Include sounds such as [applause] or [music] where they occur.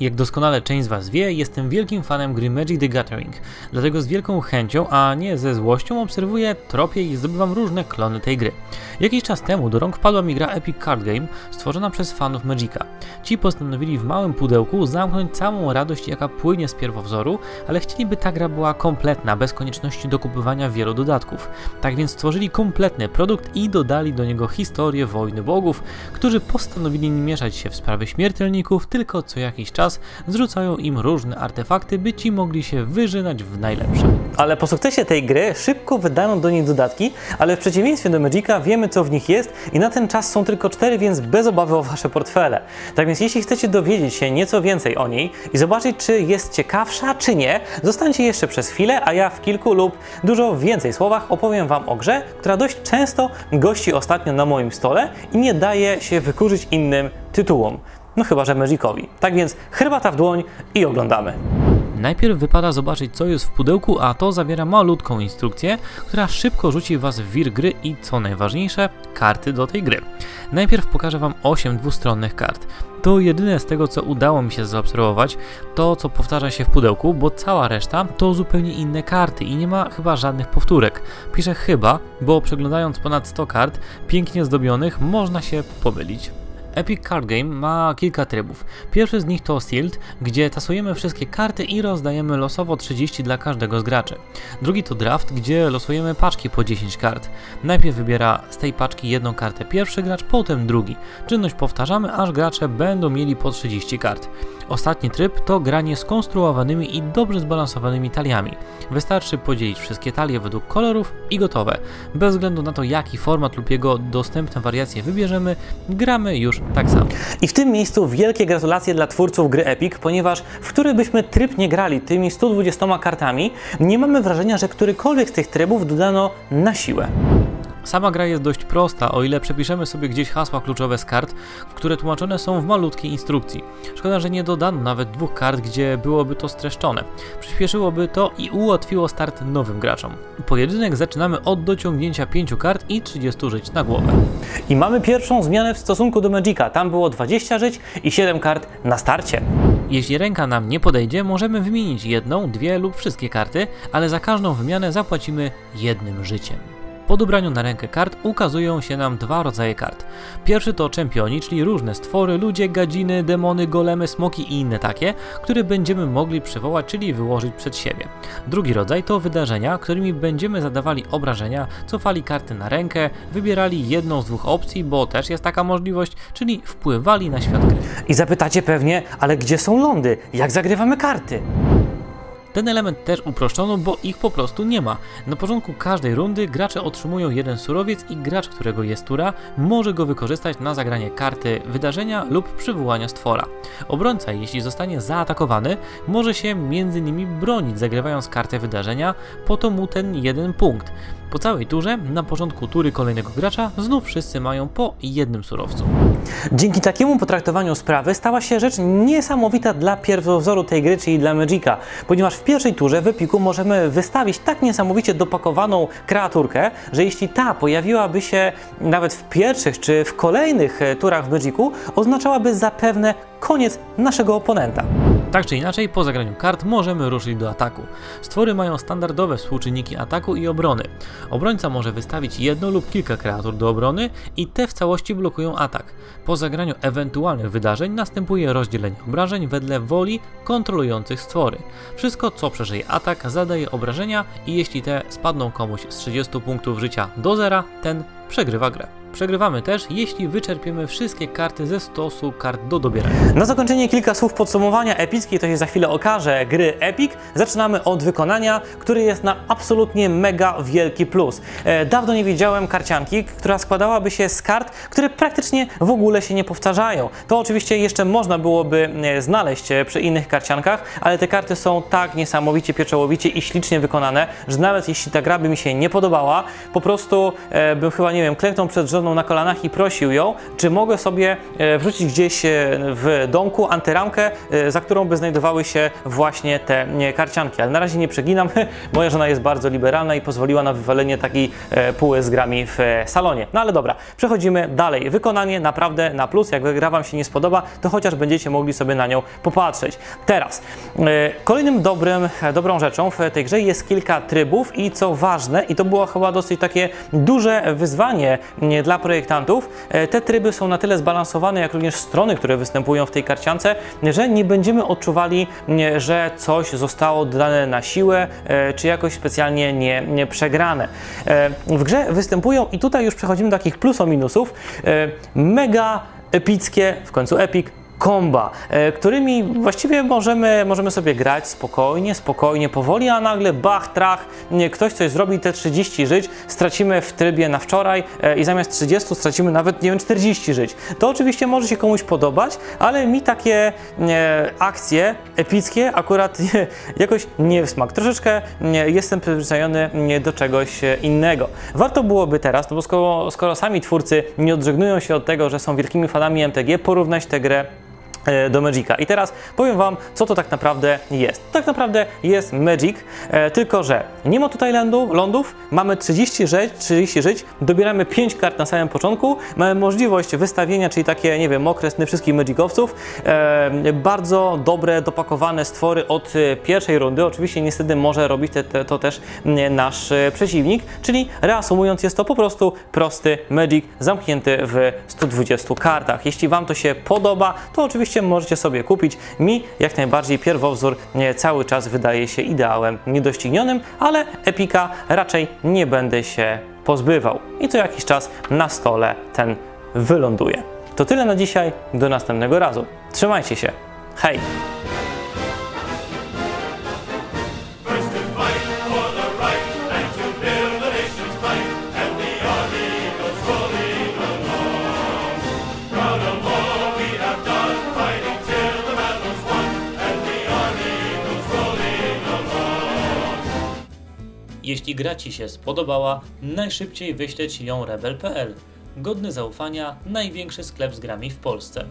Jak doskonale część z Was wie, jestem wielkim fanem gry Magic the Gathering, dlatego z wielką chęcią, a nie ze złością obserwuję, tropię i zdobywam różne klony tej gry. Jakiś czas temu do rąk wpadła mi gra Epic Card Game, stworzona przez fanów Magica. Ci postanowili w małym pudełku zamknąć całą radość, jaka płynie z pierwowzoru, ale chcieliby ta gra była kompletna, bez konieczności dokupywania wielu dodatków. Tak więc stworzyli kompletny produkt i dodali do niego historię wojny bogów, którzy postanowili nie mieszać się w sprawy śmiertelników, tylko co jakiś czas czas zrzucają im różne artefakty, by ci mogli się wyżynać w najlepsze. Ale po sukcesie tej gry szybko wydano do niej dodatki, ale w przeciwieństwie do Magica wiemy co w nich jest i na ten czas są tylko cztery, więc bez obawy o wasze portfele. Tak więc jeśli chcecie dowiedzieć się nieco więcej o niej i zobaczyć czy jest ciekawsza czy nie, zostańcie jeszcze przez chwilę, a ja w kilku lub dużo więcej słowach opowiem wam o grze, która dość często gości ostatnio na moim stole i nie daje się wykurzyć innym tytułom. No chyba, że Magicowi. Tak więc herbata w dłoń i oglądamy. Najpierw wypada zobaczyć co jest w pudełku, a to zawiera malutką instrukcję, która szybko rzuci Was w wir gry i co najważniejsze, karty do tej gry. Najpierw pokażę Wam 8 dwustronnych kart. To jedyne z tego co udało mi się zaobserwować, to co powtarza się w pudełku, bo cała reszta to zupełnie inne karty i nie ma chyba żadnych powtórek. Piszę chyba, bo przeglądając ponad 100 kart pięknie zdobionych można się pomylić. Epic Card Game ma kilka trybów. Pierwszy z nich to Sealed, gdzie tasujemy wszystkie karty i rozdajemy losowo 30 dla każdego z graczy. Drugi to Draft, gdzie losujemy paczki po 10 kart. Najpierw wybiera z tej paczki jedną kartę pierwszy gracz, potem drugi. Czynność powtarzamy, aż gracze będą mieli po 30 kart. Ostatni tryb to granie skonstruowanymi i dobrze zbalansowanymi taliami. Wystarczy podzielić wszystkie talie według kolorów i gotowe. Bez względu na to jaki format lub jego dostępne wariacje wybierzemy, gramy już tak samo. I w tym miejscu wielkie gratulacje dla twórców gry Epic, ponieważ w który byśmy tryb nie grali tymi 120 kartami, nie mamy wrażenia, że którykolwiek z tych trybów dodano na siłę. Sama gra jest dość prosta, o ile przepiszemy sobie gdzieś hasła kluczowe z kart, które tłumaczone są w malutkiej instrukcji. Szkoda, że nie dodano nawet dwóch kart, gdzie byłoby to streszczone. Przyspieszyłoby to i ułatwiło start nowym graczom. Pojedynek zaczynamy od dociągnięcia 5 kart i 30 żyć na głowę. I mamy pierwszą zmianę w stosunku do Magica. Tam było 20 żyć i 7 kart na starcie. Jeśli ręka nam nie podejdzie, możemy wymienić jedną, dwie lub wszystkie karty, ale za każdą wymianę zapłacimy jednym życiem. Po dobraniu na rękę kart ukazują się nam dwa rodzaje kart. Pierwszy to czempioni, czyli różne stwory, ludzie, gadziny, demony, golemy, smoki i inne takie, które będziemy mogli przywołać, czyli wyłożyć przed siebie. Drugi rodzaj to wydarzenia, którymi będziemy zadawali obrażenia, cofali karty na rękę, wybierali jedną z dwóch opcji, bo też jest taka możliwość, czyli wpływali na świat gry. I zapytacie pewnie, ale gdzie są lądy? Jak zagrywamy karty? Ten element też uproszczono, bo ich po prostu nie ma. Na początku każdej rundy gracze otrzymują jeden surowiec i gracz, którego jest tura, może go wykorzystać na zagranie karty wydarzenia lub przywołania stwora. Obrońca, jeśli zostanie zaatakowany, może się między nimi bronić, zagrywając kartę wydarzenia, po to mu ten jeden punkt. Po całej turze, na początku tury kolejnego gracza, znów wszyscy mają po jednym surowcu. Dzięki takiemu potraktowaniu sprawy stała się rzecz niesamowita dla pierwowzoru tej gry, czyli dla Magica, ponieważ w pierwszej turze w Epiku możemy wystawić tak niesamowicie dopakowaną kreaturkę, że jeśli ta pojawiłaby się nawet w pierwszych czy w kolejnych e, turach w Magicu, oznaczałaby zapewne koniec naszego oponenta. Tak czy inaczej, po zagraniu kart możemy ruszyć do ataku. Stwory mają standardowe współczynniki ataku i obrony. Obrońca może wystawić jedno lub kilka kreatur do obrony i te w całości blokują atak. Po zagraniu ewentualnych wydarzeń następuje rozdzielenie obrażeń wedle woli kontrolujących stwory. Wszystko co przeżyje atak zadaje obrażenia i jeśli te spadną komuś z 30 punktów życia do zera, ten przegrywa grę. Przegrywamy też, jeśli wyczerpiemy wszystkie karty ze stosu kart do dobierania. Na zakończenie kilka słów podsumowania epickiej, to się za chwilę okaże, gry Epic. Zaczynamy od wykonania, który jest na absolutnie mega wielki plus. E, dawno nie widziałem karcianki, która składałaby się z kart, które praktycznie w ogóle się nie powtarzają. To oczywiście jeszcze można byłoby e, znaleźć e, przy innych karciankach, ale te karty są tak niesamowicie pieczołowicie i ślicznie wykonane, że nawet jeśli ta gra by mi się nie podobała, po prostu bym chyba, nie wiem, klęknął przed żoną mną na kolanach i prosił ją, czy mogę sobie e, wrzucić gdzieś e, w domku antyramkę, e, za którą by znajdowały się właśnie te karcianki. Ale na razie nie przeginam, [laughs] moja żona jest bardzo liberalna i pozwoliła na wywalenie takiej póły z grami w salonie. No ale dobra, przechodzimy dalej. Wykonanie naprawdę na plus. Jak gra Wam się nie spodoba, to chociaż będziecie mogli sobie na nią popatrzeć. Teraz, kolejnym dobrym, dobrą rzeczą w tej grze jest kilka trybów i co ważne, i to było chyba dosyć takie duże wyzwanie dla projektantów, te tryby są na tyle zbalansowane, jak również strony, które występują w tej karciance, że nie będziemy odczuwali, że coś zostało dodane na siłę, e, czy jakoś specjalnie nie, nie przegrane. E, w grze występują, i tutaj już przechodzimy do takich plusów, minusów, e, mega epickie, w końcu epic, komba, e, którymi właściwie możemy, możemy sobie grać spokojnie, spokojnie, powoli, a nagle bach, trach, ktoś coś zrobi, te 30 żyć stracimy w trybie na wczoraj e, i zamiast 30 stracimy nawet, nie wiem, 40 żyć. To oczywiście może się komuś podobać, ale mi takie e, akcje epickie akurat [laughs] jakoś nie w smak. Troszeczkę jestem przyzwyczajony do czegoś innego. Warto byłoby teraz, no bo skoro, skoro sami twórcy nie odżegnują się od tego, że są wielkimi fanami MTG, porównać tę grę do Magica. I teraz powiem Wam, co to tak naprawdę jest. Tak naprawdę jest Magic, e, tylko że nie ma tutaj lądu, lądów, mamy 30 żyć, 30 żyć, dobieramy 5 kart na samym początku, mamy możliwość wystawienia, czyli takie, nie wiem, mokre sny wszystkich Magicowców, e, bardzo dobre, dopakowane stwory od e, pierwszej rundy. Oczywiście niestety może robić te, te, to też nasz e, przeciwnik, czyli reasumując jest to po prostu prosty Magic zamknięty w 120 kartach. Jeśli Wam to się podoba, to oczywiście oczywiście możecie sobie kupić. Mi jak najbardziej pierwowzór cały czas wydaje się ideałem niedoścignionym, ale Epika raczej nie będę się pozbywał. I co jakiś czas na stole ten wyląduje. To tyle na dzisiaj, do następnego razu. Trzymajcie się. Hej! Jeśli gra Ci się spodobała, najszybciej wyślę Ci ją rebel.pl. Godny zaufania, największy sklep z grami w Polsce.